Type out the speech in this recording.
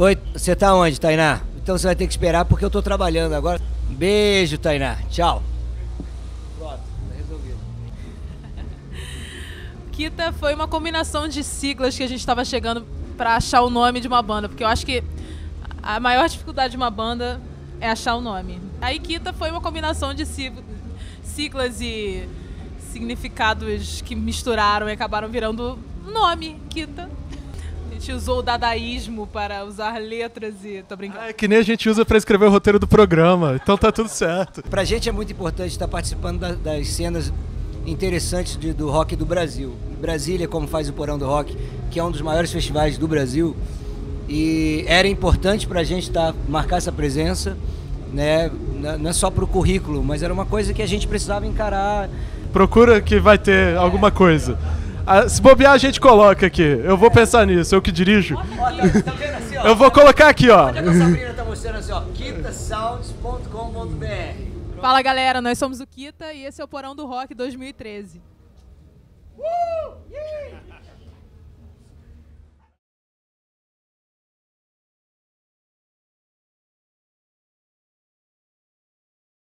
Oi, você tá onde, Tainá? Então você vai ter que esperar porque eu tô trabalhando agora. Beijo, Tainá. Tchau. Pronto, tá. Kita foi uma combinação de siglas que a gente estava chegando para achar o nome de uma banda, porque eu acho que a maior dificuldade de uma banda é achar o nome. A Kita foi uma combinação de siglas e significados que misturaram e acabaram virando nome, Kita gente usou o dadaísmo para usar letras e. tô brincando. É que nem a gente usa para escrever o roteiro do programa, então tá tudo certo. Pra gente é muito importante estar participando da, das cenas interessantes de, do rock do Brasil. Brasília, como faz o Porão do Rock, que é um dos maiores festivais do Brasil. E era importante pra gente estar, marcar essa presença, né? Não é só pro currículo, mas era uma coisa que a gente precisava encarar. Procura que vai ter alguma coisa. Ah, se bobear, a gente coloca aqui. Eu vou pensar nisso, eu que dirijo. Ó, tá, tá vendo assim, ó? Eu vou colocar aqui, ó. É que a Sabrina tá mostrando assim, ó? Fala galera, nós somos o Kita e esse é o Porão do Rock 2013. Uh!